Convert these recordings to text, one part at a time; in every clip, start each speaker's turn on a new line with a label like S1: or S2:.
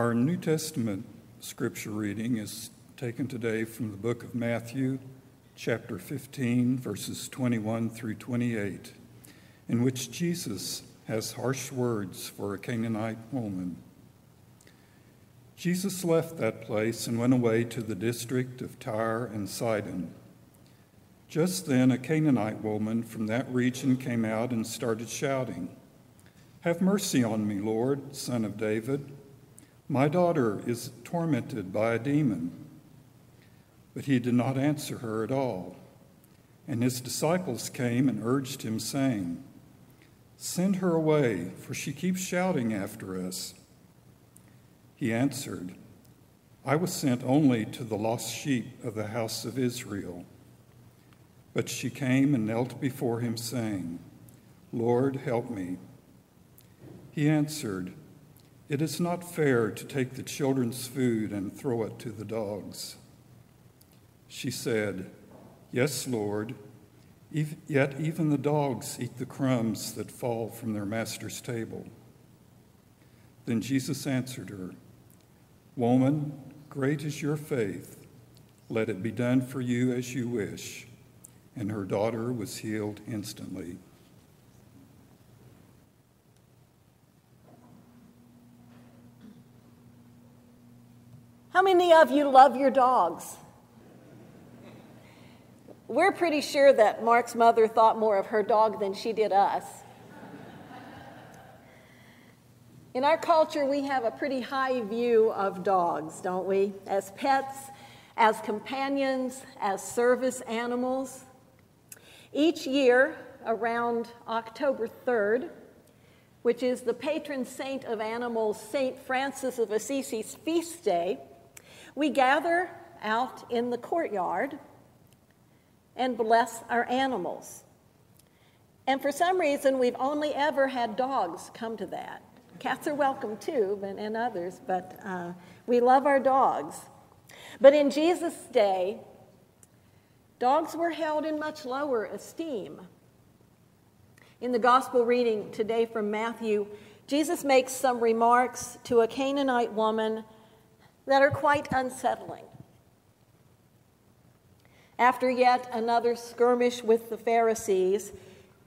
S1: Our New Testament scripture reading is taken today from the book of Matthew, chapter 15, verses 21 through 28, in which Jesus has harsh words for a Canaanite woman. Jesus left that place and went away to the district of Tyre and Sidon. Just then, a Canaanite woman from that region came out and started shouting, Have mercy on me, Lord, son of David. My daughter is tormented by a demon. But he did not answer her at all. And his disciples came and urged him, saying, Send her away, for she keeps shouting after us. He answered, I was sent only to the lost sheep of the house of Israel. But she came and knelt before him, saying, Lord, help me. He answered, it is not fair to take the children's food and throw it to the dogs. She said, Yes, Lord, yet even the dogs eat the crumbs that fall from their master's table. Then Jesus answered her, Woman, great is your faith. Let it be done for you as you wish. And her daughter was healed instantly.
S2: How many of you love your dogs? We're pretty sure that Mark's mother thought more of her dog than she did us. In our culture, we have a pretty high view of dogs, don't we? As pets, as companions, as service animals. Each year, around October 3rd, which is the patron saint of animals, St. Francis of Assisi's feast day, we gather out in the courtyard and bless our animals. And for some reason, we've only ever had dogs come to that. Cats are welcome too, but, and others, but uh, we love our dogs. But in Jesus' day, dogs were held in much lower esteem. In the gospel reading today from Matthew, Jesus makes some remarks to a Canaanite woman that are quite unsettling. After yet another skirmish with the Pharisees,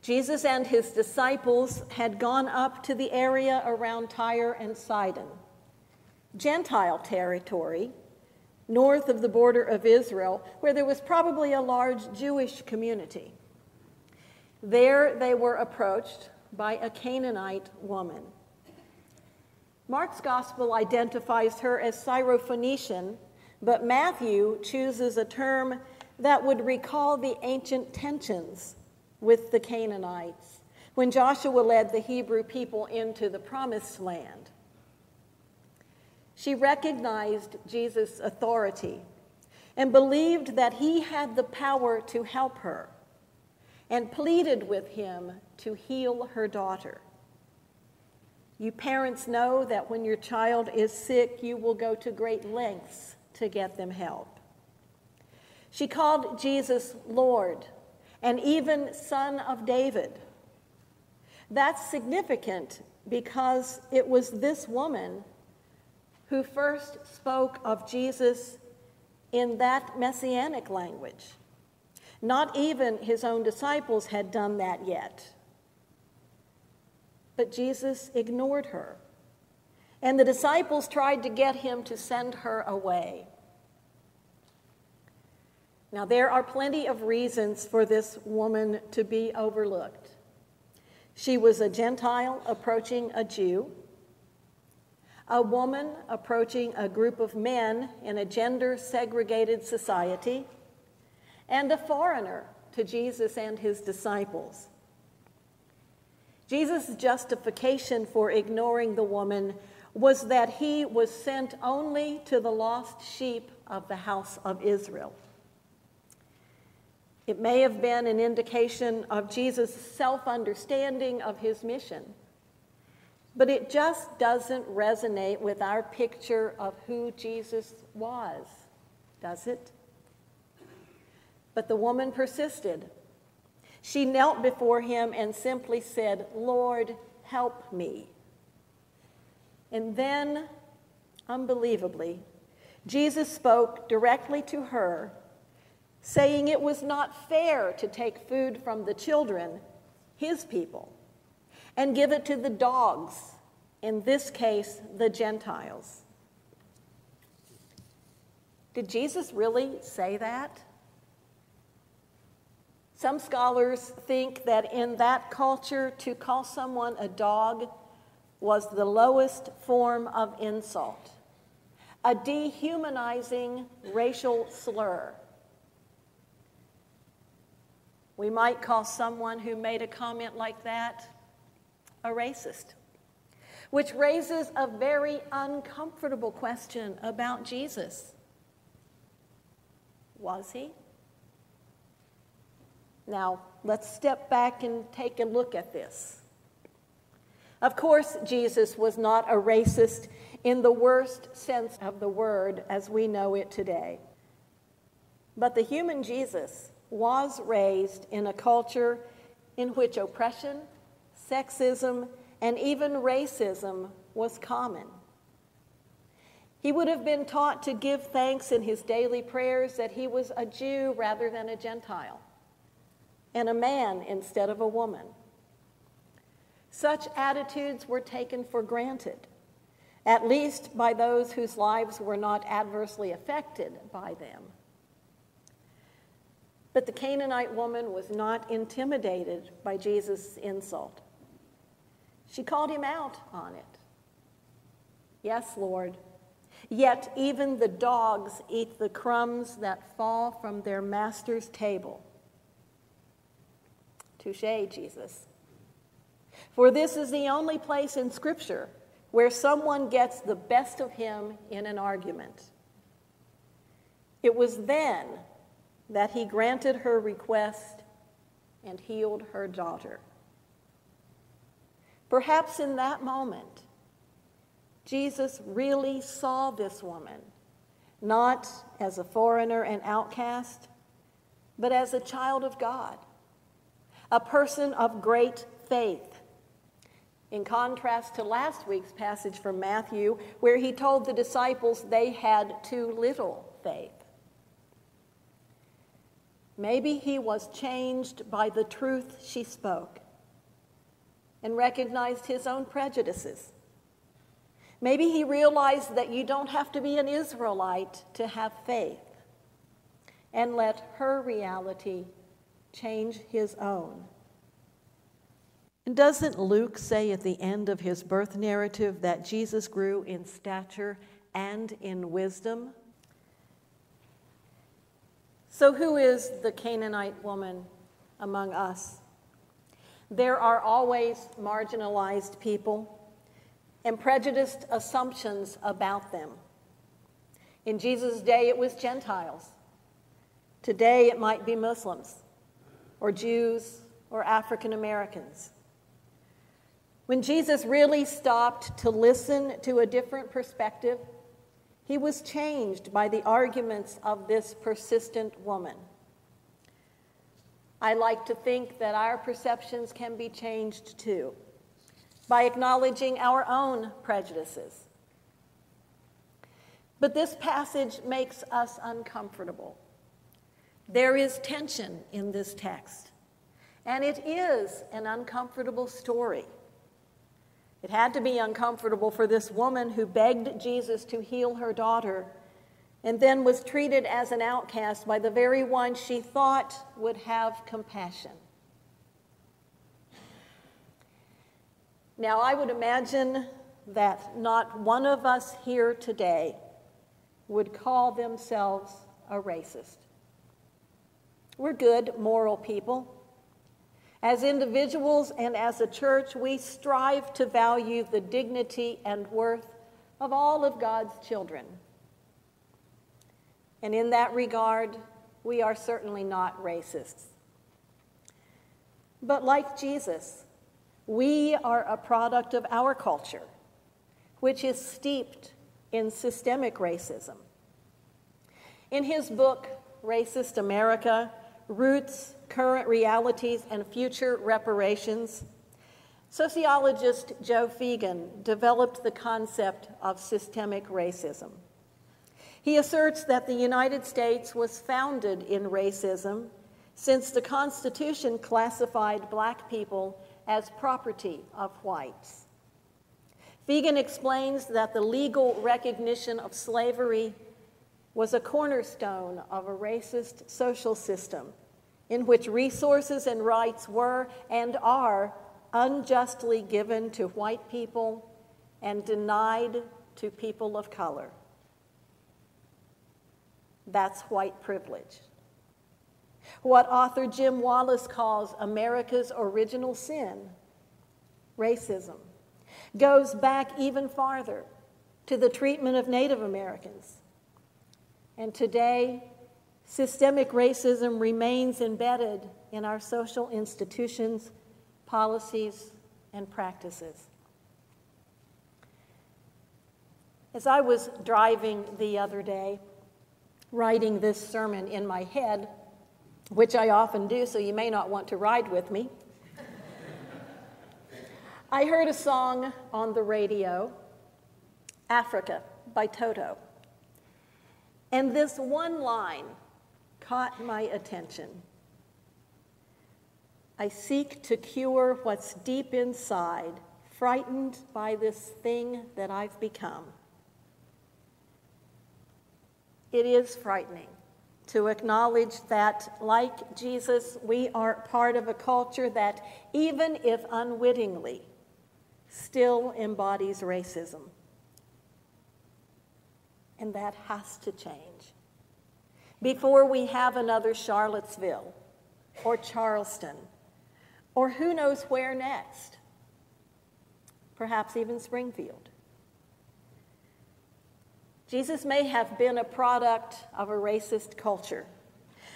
S2: Jesus and his disciples had gone up to the area around Tyre and Sidon, Gentile territory, north of the border of Israel, where there was probably a large Jewish community. There they were approached by a Canaanite woman. Mark's gospel identifies her as Syrophoenician, but Matthew chooses a term that would recall the ancient tensions with the Canaanites when Joshua led the Hebrew people into the promised land. She recognized Jesus' authority and believed that he had the power to help her and pleaded with him to heal her daughter. You parents know that when your child is sick, you will go to great lengths to get them help. She called Jesus Lord and even Son of David. That's significant because it was this woman who first spoke of Jesus in that messianic language. Not even his own disciples had done that yet. But Jesus ignored her. And the disciples tried to get him to send her away. Now, there are plenty of reasons for this woman to be overlooked. She was a Gentile approaching a Jew, a woman approaching a group of men in a gender segregated society, and a foreigner to Jesus and his disciples. Jesus' justification for ignoring the woman was that he was sent only to the lost sheep of the house of Israel. It may have been an indication of Jesus' self understanding of his mission, but it just doesn't resonate with our picture of who Jesus was, does it? But the woman persisted. She knelt before him and simply said, Lord, help me. And then Unbelievably, Jesus spoke directly to her, saying it was not fair to take food from the children, his people, and give it to the dogs, in this case, the Gentiles. Did Jesus really say that? Some scholars think that in that culture, to call someone a dog was the lowest form of insult, a dehumanizing racial slur. We might call someone who made a comment like that a racist, which raises a very uncomfortable question about Jesus. Was he? Now, let's step back and take a look at this. Of course, Jesus was not a racist in the worst sense of the word as we know it today. But the human Jesus was raised in a culture in which oppression, sexism, and even racism was common. He would have been taught to give thanks in his daily prayers that he was a Jew rather than a Gentile and a man instead of a woman. Such attitudes were taken for granted, at least by those whose lives were not adversely affected by them. But the Canaanite woman was not intimidated by Jesus' insult. She called him out on it. Yes, Lord. Yet even the dogs eat the crumbs that fall from their master's table. Touche, Jesus. For this is the only place in Scripture where someone gets the best of him in an argument. It was then that he granted her request and healed her daughter. Perhaps in that moment, Jesus really saw this woman, not as a foreigner and outcast, but as a child of God a person of great faith. In contrast to last week's passage from Matthew, where he told the disciples they had too little faith. Maybe he was changed by the truth she spoke and recognized his own prejudices. Maybe he realized that you don't have to be an Israelite to have faith and let her reality change his own. And doesn't Luke say at the end of his birth narrative that Jesus grew in stature and in wisdom? So, who is the Canaanite woman among us? There are always marginalized people and prejudiced assumptions about them. In Jesus' day, it was Gentiles. Today, it might be Muslims or Jews or African Americans. When Jesus really stopped to listen to a different perspective, he was changed by the arguments of this persistent woman. I like to think that our perceptions can be changed too by acknowledging our own prejudices. But this passage makes us uncomfortable there is tension in this text, and it is an uncomfortable story. It had to be uncomfortable for this woman who begged Jesus to heal her daughter and then was treated as an outcast by the very one she thought would have compassion. Now, I would imagine that not one of us here today would call themselves a racist. We're good, moral people. As individuals and as a church, we strive to value the dignity and worth of all of God's children. And in that regard, we are certainly not racists. But like Jesus, we are a product of our culture, which is steeped in systemic racism. In his book, Racist America, Roots, Current Realities, and Future Reparations, Sociologist Joe Feagin developed the concept of systemic racism. He asserts that the United States was founded in racism since the Constitution classified black people as property of whites. Feagin explains that the legal recognition of slavery was a cornerstone of a racist social system in which resources and rights were and are unjustly given to white people and denied to people of color. That's white privilege. What author Jim Wallis calls America's original sin, racism, goes back even farther to the treatment of Native Americans. And today, systemic racism remains embedded in our social institutions, policies, and practices. As I was driving the other day, writing this sermon in my head, which I often do, so you may not want to ride with me. I heard a song on the radio, Africa by Toto. And this one line caught my attention. I seek to cure what's deep inside, frightened by this thing that I've become. It is frightening to acknowledge that, like Jesus, we are part of a culture that, even if unwittingly, still embodies racism. And that has to change. Before we have another Charlottesville or Charleston or who knows where next, perhaps even Springfield. Jesus may have been a product of a racist culture,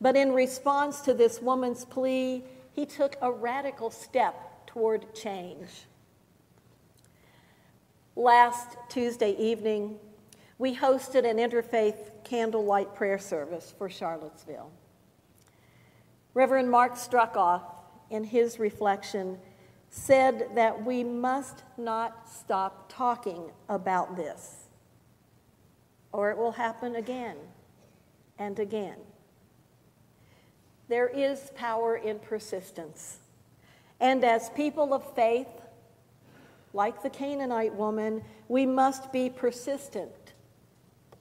S2: but in response to this woman's plea, he took a radical step toward change. Last Tuesday evening, we hosted an interfaith candlelight prayer service for Charlottesville. Reverend Mark Struckoff, in his reflection, said that we must not stop talking about this or it will happen again and again. There is power in persistence. And as people of faith, like the Canaanite woman, we must be persistent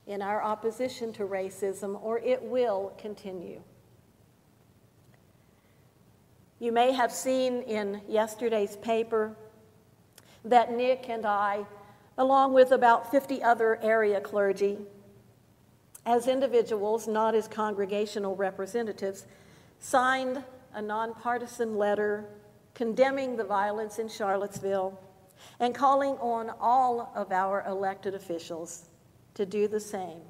S2: in our opposition to racism, or it will continue. You may have seen in yesterday's paper that Nick and I along with about 50 other area clergy, as individuals, not as congregational representatives, signed a nonpartisan letter condemning the violence in Charlottesville and calling on all of our elected officials to do the same,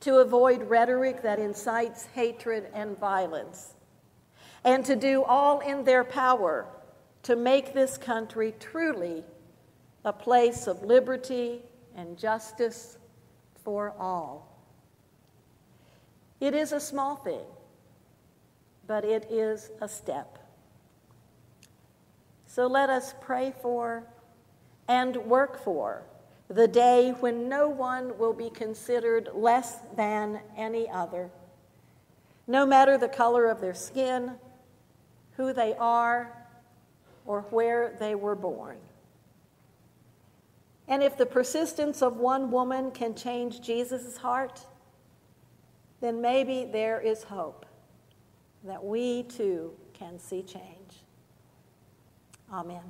S2: to avoid rhetoric that incites hatred and violence, and to do all in their power to make this country truly a place of liberty and justice for all. It is a small thing, but it is a step. So let us pray for and work for the day when no one will be considered less than any other, no matter the color of their skin, who they are, or where they were born. And if the persistence of one woman can change Jesus' heart, then maybe there is hope that we too can see change. Amen.